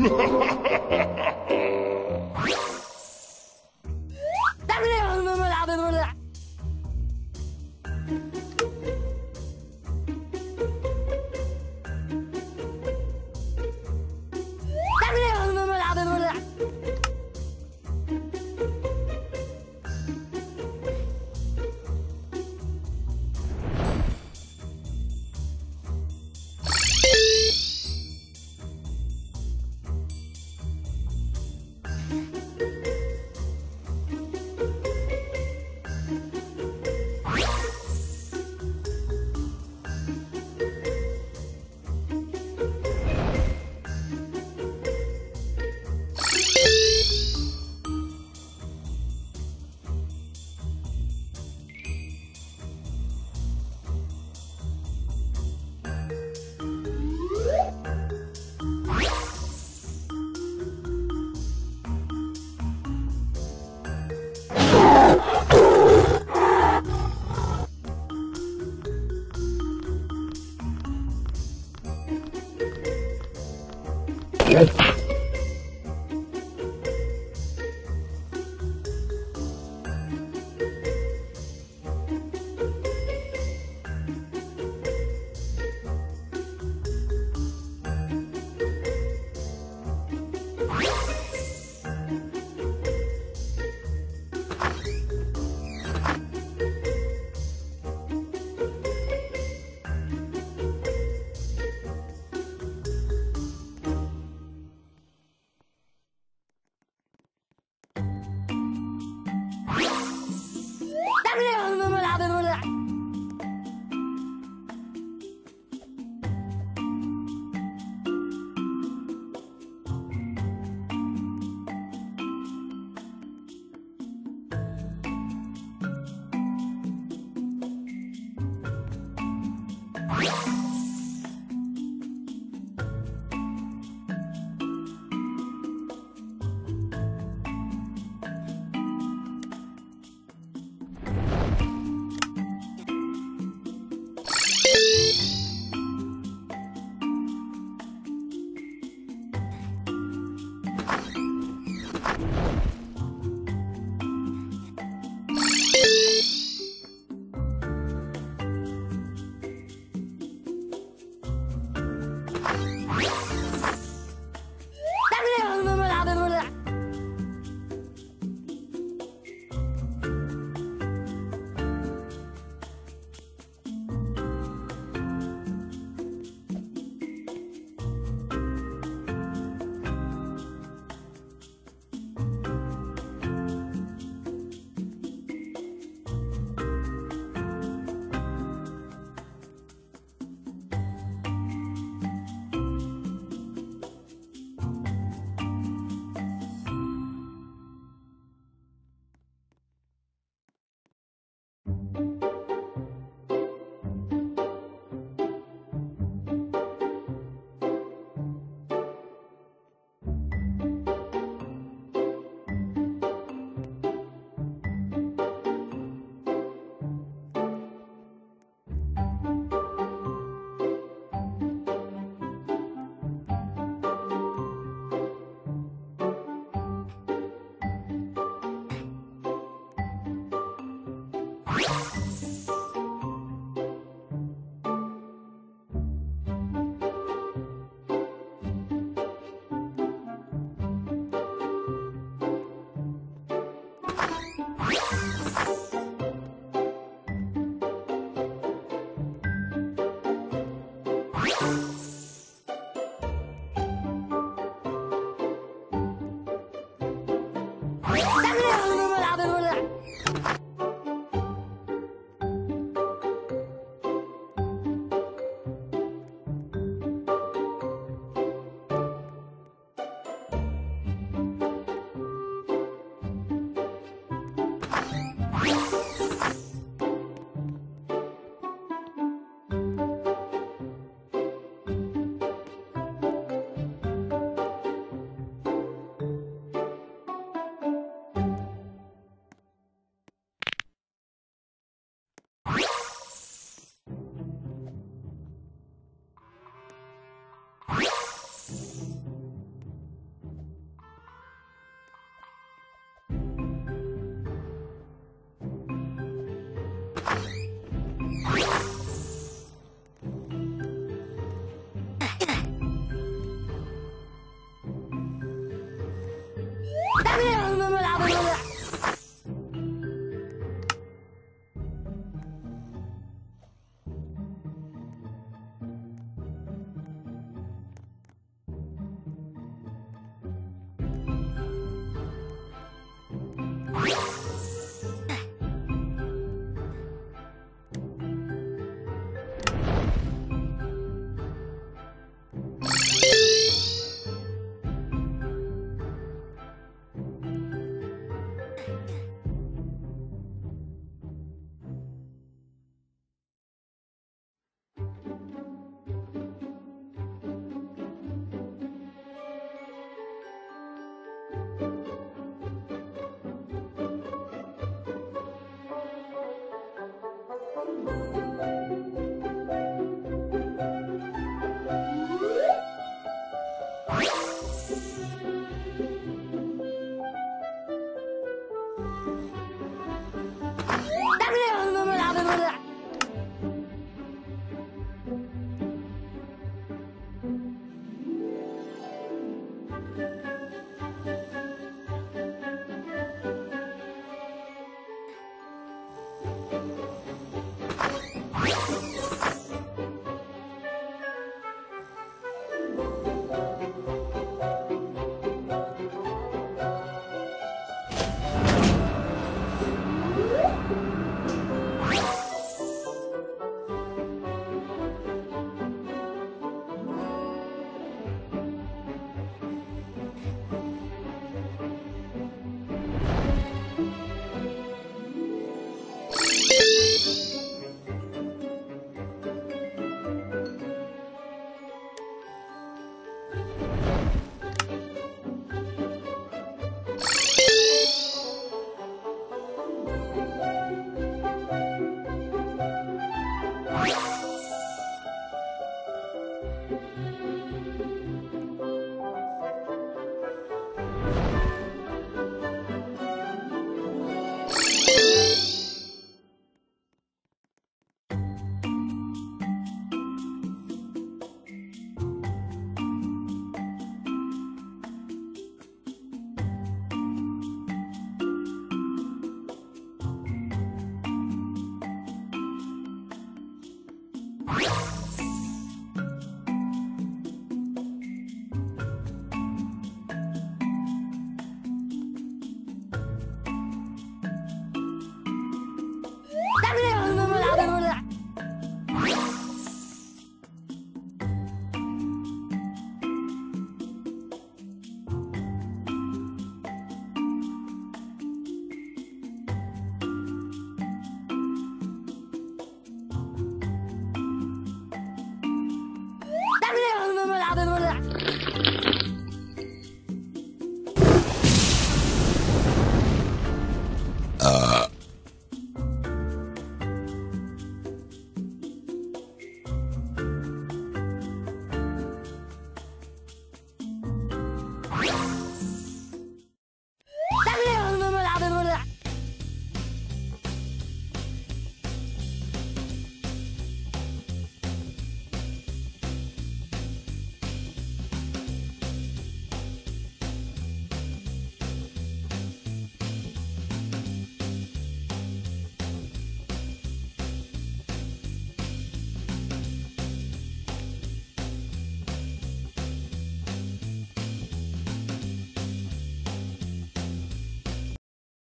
Ha ha ha! Yeah.